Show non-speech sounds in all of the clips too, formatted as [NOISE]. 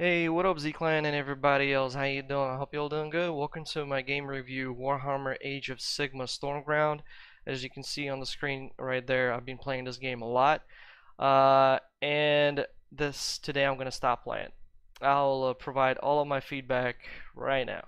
Hey, what up Z-Clan and everybody else? How you doing? I hope you all doing good. Welcome to my game review, Warhammer Age of Sigmar Stormground. As you can see on the screen right there, I've been playing this game a lot. Uh, and this today I'm going to stop playing. I'll uh, provide all of my feedback right now.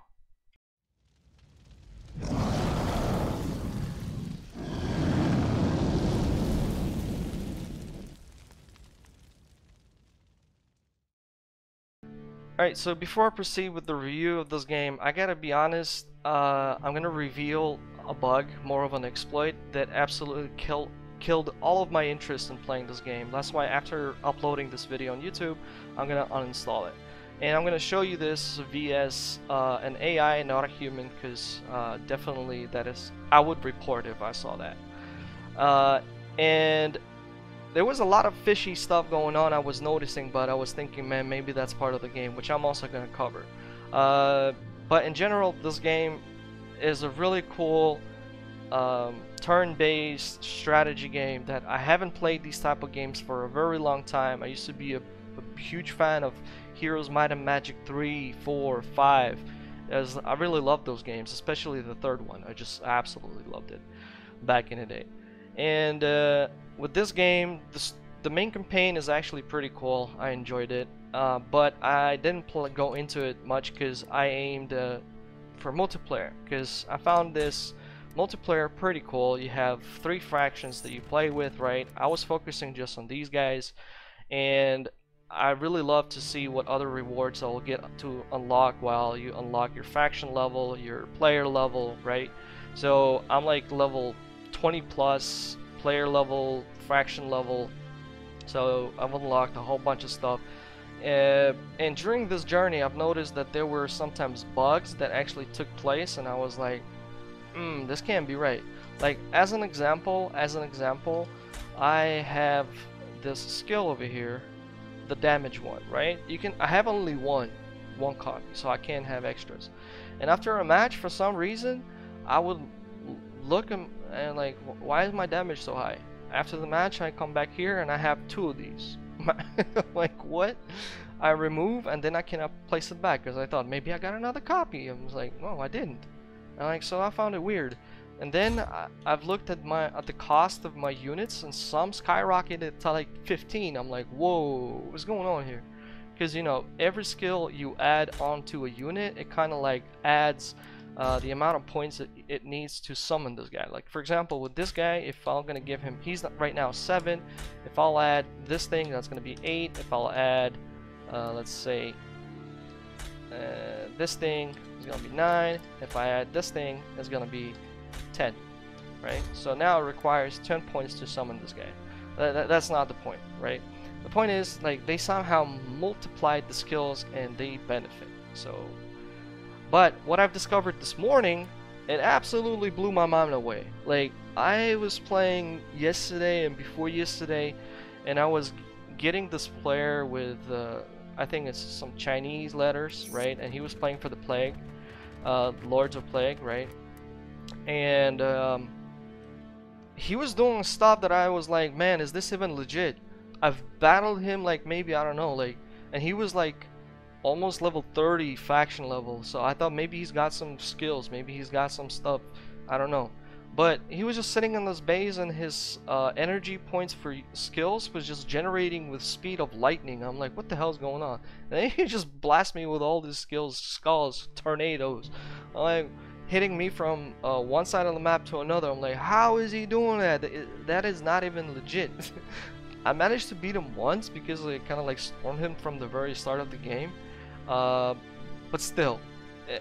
Alright, so before I proceed with the review of this game, I gotta be honest, uh, I'm gonna reveal a bug, more of an exploit, that absolutely kill, killed all of my interest in playing this game. That's why after uploading this video on YouTube, I'm gonna uninstall it. And I'm gonna show you this vs uh, an AI, not a human, because uh, definitely that is, I would report if I saw that. Uh, and there was a lot of fishy stuff going on I was noticing, but I was thinking, man, maybe that's part of the game, which I'm also going to cover. Uh, but in general, this game is a really cool um, turn-based strategy game that I haven't played these type of games for a very long time. I used to be a, a huge fan of Heroes Might and Magic 3, 4, 5. As I really loved those games, especially the third one. I just absolutely loved it back in the day. And uh, with this game, the, the main campaign is actually pretty cool. I enjoyed it. Uh, but I didn't go into it much because I aimed uh, for multiplayer. Because I found this multiplayer pretty cool. You have three factions that you play with, right? I was focusing just on these guys. And I really love to see what other rewards I'll get to unlock while you unlock your faction level, your player level, right? So I'm like level 20 plus player level, fraction level. So I've unlocked a whole bunch of stuff. Uh, and during this journey, I've noticed that there were sometimes bugs that actually took place, and I was like, hmm, this can't be right. Like, as an example, as an example, I have this skill over here, the damage one, right? You can, I have only one, one copy, so I can't have extras. And after a match, for some reason, I would look and like, why is my damage so high? After the match, I come back here and I have two of these. [LAUGHS] [LAUGHS] like, what? I remove and then I cannot place it back because I thought maybe I got another copy. I was like, no, I didn't. And like, so I found it weird. And then I, have looked at my at the cost of my units and some skyrocketed to like 15. I'm like, whoa, what's going on here? Because you know, every skill you add onto a unit, it kind of like adds uh, the amount of points that it needs to summon this guy. Like for example, with this guy, if I'm gonna give him, he's right now seven. If I'll add this thing, that's gonna be eight. If I'll add, uh, let's say, uh, this thing is gonna be nine. If I add this thing, it's gonna be ten. Right? So now it requires 10 points to summon this guy. That, that, that's not the point, right? The point is, like, they somehow multiplied the skills and they benefit. So but what I've discovered this morning, it absolutely blew my mind away. Like, I was playing yesterday and before yesterday, and I was getting this player with, uh, I think it's some Chinese letters, right? And he was playing for the Plague, uh, Lords of Plague, right? And um, he was doing stuff that I was like, man, is this even legit? I've battled him like maybe, I don't know, like, and he was like almost level 30 faction level so I thought maybe he's got some skills maybe he's got some stuff I don't know. But he was just sitting in this base and his uh, energy points for skills was just generating with speed of lightning. I'm like what the hell's going on? And then [LAUGHS] he just blasts me with all these skills skulls tornadoes. I'm like hitting me from uh, one side of the map to another. I'm like how is he doing that? That is not even legit. [LAUGHS] I managed to beat him once because I kind of like stormed him from the very start of the game uh, but still, eh,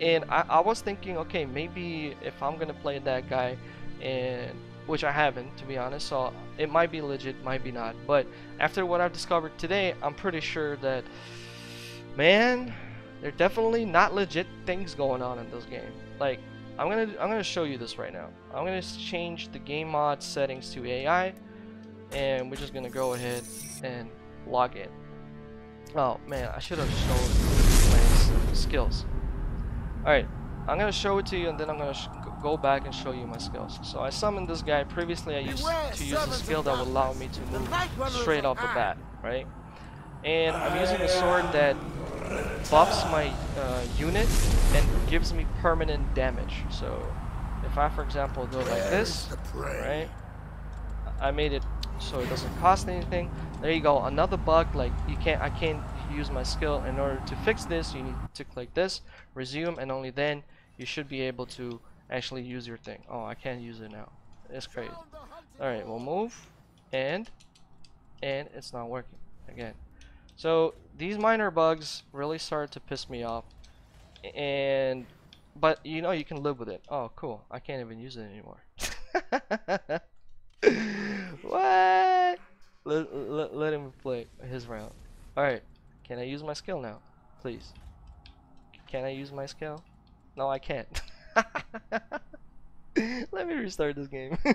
and I, I was thinking, okay, maybe if I'm gonna play that guy, and which I haven't, to be honest, so it might be legit, might be not. But after what I've discovered today, I'm pretty sure that, man, there are definitely not legit things going on in this game. Like, I'm gonna I'm gonna show you this right now. I'm gonna change the game mod settings to AI, and we're just gonna go ahead and log in. Oh man, I should have shown my skills. Alright, I'm gonna show it to you and then I'm gonna go back and show you my skills. So I summoned this guy. Previously I used to use a skill that would allow me to move straight off the bat, right? and I'm using a sword that buffs my uh, unit and gives me permanent damage. So if I, for example, go like this, right? I made it so it doesn't cost anything. There you go, another bug. Like you can't, I can't use my skill. In order to fix this, you need to click this, resume, and only then you should be able to actually use your thing. Oh, I can't use it now. It's crazy. All right, we'll move, and and it's not working again. So these minor bugs really started to piss me off, and but you know you can live with it. Oh, cool! I can't even use it anymore. [LAUGHS] what? Let, let, let him play his round. Alright, can I use my skill now? Please. Can I use my skill? No, I can't. [LAUGHS] let me restart this game. [LAUGHS]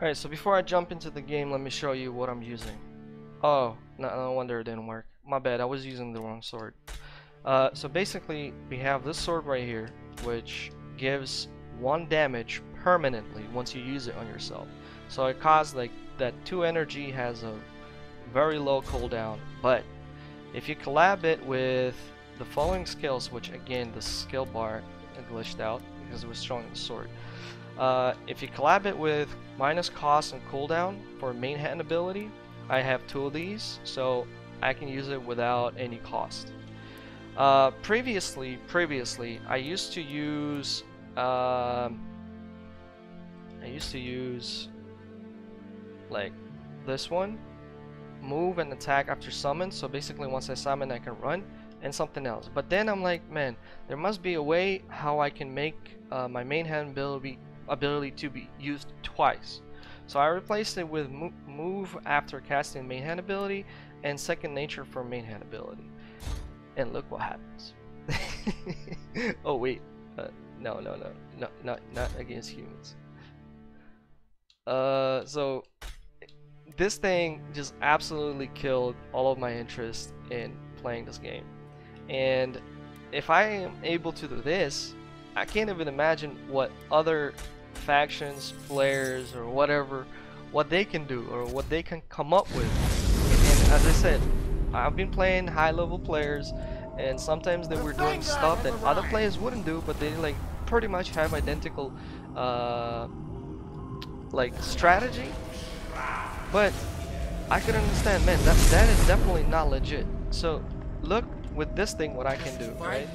Alright, so before I jump into the game, let me show you what I'm using. Oh, no, no wonder it didn't work. My bad, I was using the wrong sword. Uh, so basically, we have this sword right here, which gives one damage permanently once you use it on yourself. So it costs like that 2 energy has a very low cooldown, but if you collab it with the following skills, which again the skill bar glitched out because it was showing the sword. Uh, if you collab it with minus cost and cooldown for main hand ability, I have two of these, so I can use it without any cost. Uh, previously, previously, I used to use, um, I used to use, like, this one, move and attack after summon. So basically, once I summon, I can run and something else. But then I'm like, man, there must be a way how I can make uh, my main hand ability ability to be used twice. So I replaced it with mo move after casting main hand ability and second nature for main hand ability. And look what happens. [LAUGHS] oh wait, uh, no, no, no, no, not not against humans. Uh, so this thing just absolutely killed all of my interest in playing this game. And if I am able to do this, I can't even imagine what other factions, players, or whatever, what they can do or what they can come up with. And as I said, I've been playing high level players and sometimes they were doing stuff that other players wouldn't do but they like pretty much have identical uh, like strategy. But I could understand man that, that is definitely not legit. So look with this thing what I can do right?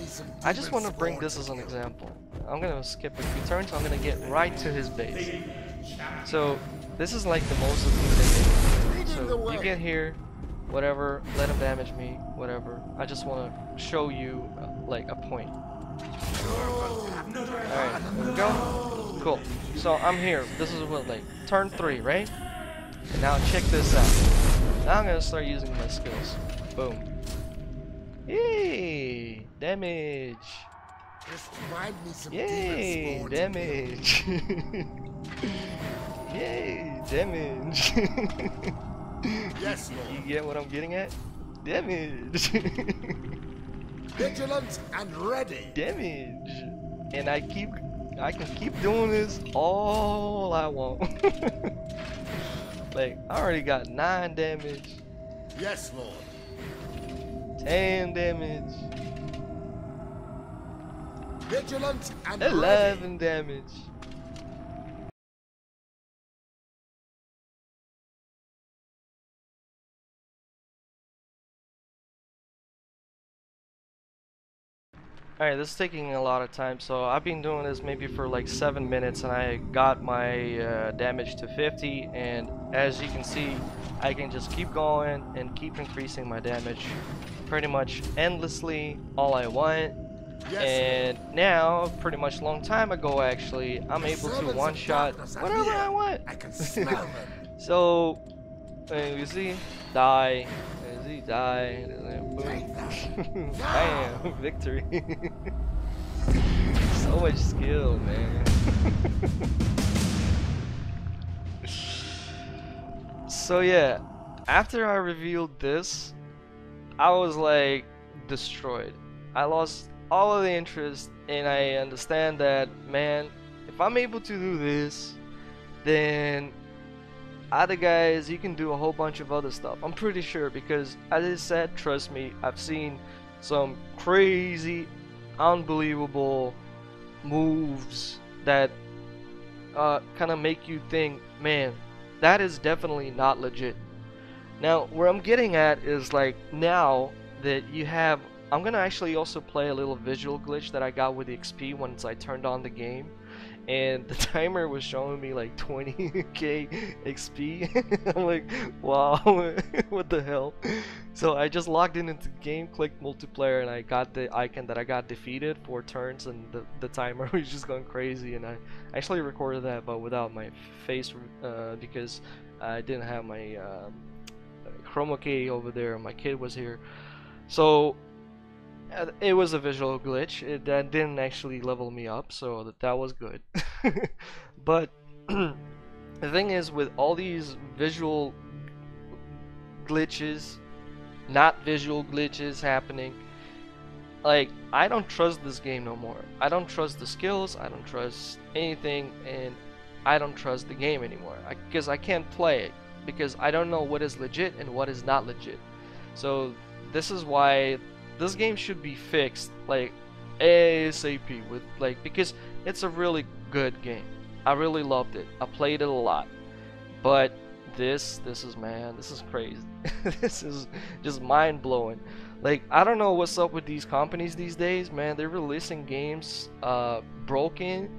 I just want to bring this as an example. I'm gonna skip a few turns I'm gonna get right to his base. So this is like the most of thing so you get here whatever, let him damage me, whatever. I just want to show you uh, like a point. Alright, we go. Cool. So I'm here. This is what like turn three, right? And now check this out. Now I'm gonna start using my skills. Boom. Yay! Damage. Yay! Damage. [LAUGHS] Yay! Damage. [LAUGHS] Yes, Lord. You get what I'm getting at? Damage. [LAUGHS] Vigilant and ready. Damage. And I keep, I can keep doing this all I want. [LAUGHS] like, I already got 9 damage. Yes, Lord. 10 damage. Vigilant and 11 ready. damage. Alright, this is taking a lot of time, so I've been doing this maybe for like 7 minutes and I got my uh, damage to 50 and as you can see, I can just keep going and keep increasing my damage pretty much endlessly all I want. Yes, and now, pretty much long time ago actually, I'm able to one-shot whatever. I want. I can smell [LAUGHS] them. So, uh, you see, die, you see, die, and then boom, [LAUGHS] bam, victory. [LAUGHS] so much skill, man. [LAUGHS] so yeah, after I revealed this, I was like destroyed. I lost all of the interest, and I understand that, man, if I'm able to do this, then other guys, you can do a whole bunch of other stuff. I'm pretty sure because, as I said, trust me, I've seen some crazy, unbelievable moves that uh, kind of make you think, man, that is definitely not legit. Now, where I'm getting at is like now that you have, I'm gonna actually also play a little visual glitch that I got with the XP once I turned on the game and the [LAUGHS] timer was showing me like 20k XP. [LAUGHS] I'm like, wow, [LAUGHS] what the hell? So I just logged in into game, clicked multiplayer, and I got the icon that I got defeated four turns, and the, the timer was just going crazy. And I actually recorded that, but without my face uh, because I didn't have my um, chroma key over there. My kid was here, so Uh, it was a visual glitch. It that didn't actually level me up, so that, that was good. [LAUGHS] but [CLEARS THROAT] the thing is, with all these visual glitches, not visual glitches happening, like I don't trust this game no more. I don't trust the skills. I don't trust anything, and I don't trust the game anymore. Because I, I can't play it because I don't know what is legit and what is not legit. So this is why this game should be fixed like ASAP with like because it's a really good game. I really loved it. I played it a lot. But this this is man, this is crazy. [LAUGHS] this is just mind-blowing. Like I don't know what's up with these companies these days, man. They're releasing games uh broken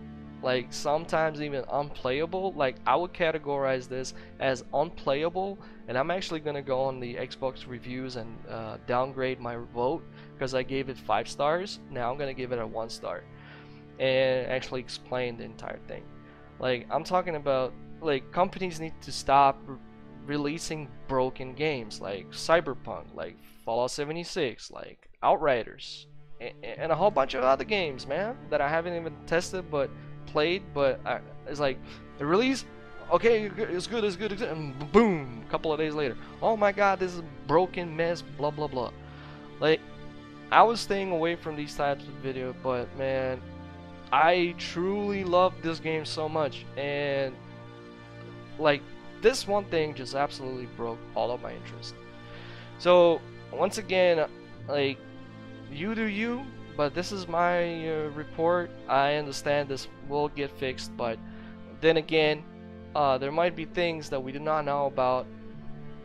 like sometimes even unplayable like I would categorize this as unplayable and I'm actually gonna go on the Xbox reviews and uh, downgrade my vote because I gave it five stars. Now I'm gonna give it a one star and actually explain the entire thing. Like I'm talking about like companies need to stop re releasing broken games like Cyberpunk like Fallout 76 like Outriders and a whole bunch of other games man that I haven't even tested but played, but I, it's like the release. Okay, it's good, it's good, it's good, and boom, a couple of days later, oh my god, this is a broken mess, blah blah blah. Like, I was staying away from these types of video, but man, I truly love this game so much, and like this one thing just absolutely broke all of my interest. So once again, like you do you, but this is my uh, report. I understand this will get fixed, but then again, uh, there might be things that we do not know about.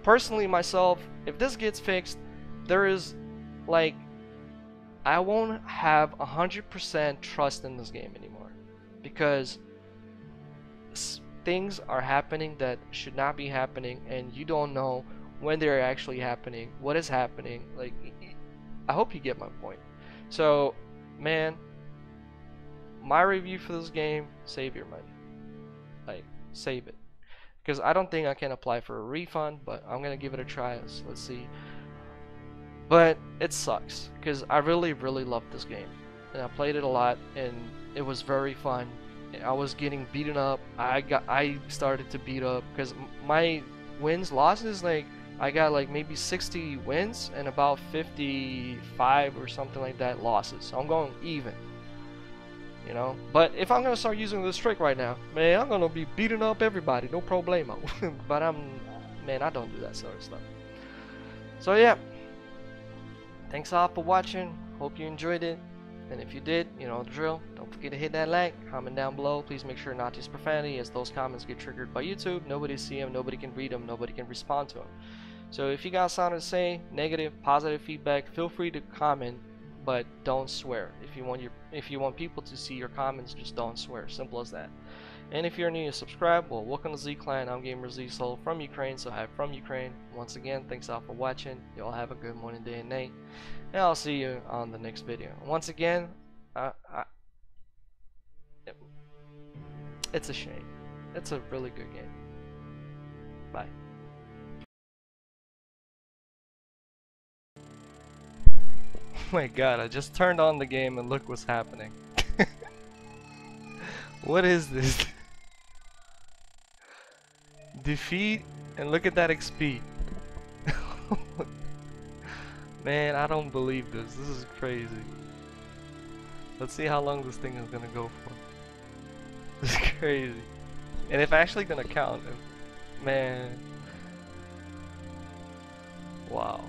Personally, myself, if this gets fixed, there is like I won't have a 100% trust in this game anymore because things are happening that should not be happening and you don't know when they're actually happening, what is happening. Like I hope you get my point. So, man, my review for this game, save your money. Like, save it. Because I don't think I can apply for a refund, but I'm going to give it a try. So let's see. But it sucks, because I really, really loved this game. And I played it a lot, and it was very fun. I was getting beaten up. I got, I started to beat up, because my wins, losses, like, I got like maybe 60 wins and about 55 or something like that losses. So I'm going even. You know? But if I'm going to start using this trick right now, man, I'm going to be beating up everybody. No problemo. [LAUGHS] but I'm, man, I don't do that sort of stuff. So yeah. Thanks all for watching. Hope you enjoyed it. And if you did, you know the drill. Don't forget to hit that like, comment down below. Please make sure not to use profanity as those comments get triggered by YouTube. Nobody see them, nobody can read them, nobody can respond to them. So if you got something to say, negative, positive feedback, feel free to comment, but don't swear. If you want your if you want people to see your comments, just don't swear. Simple as that. And if you're new subscribe, well, welcome to Z Clan. I'm Gamer Z Soul from Ukraine, so hi from Ukraine. Once again, thanks all for watching. You all have a good morning, day, and night. And I'll see you on the next video. Once again, I, I, it's a shame. It's a really good game. Bye. [LAUGHS] my god, I just turned on the game and look what's happening. [LAUGHS] what is this? [LAUGHS] Defeat and look at that XP. Man, I don't believe this. This is crazy. Let's see how long this thing is gonna go for. This is crazy. And if actually gonna count, Man. Wow.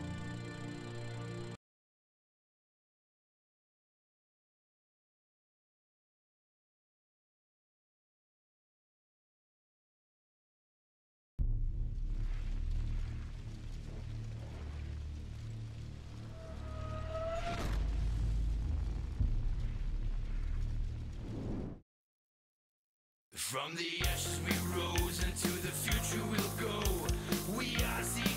From the ashes we rose, into the future we'll go. We are the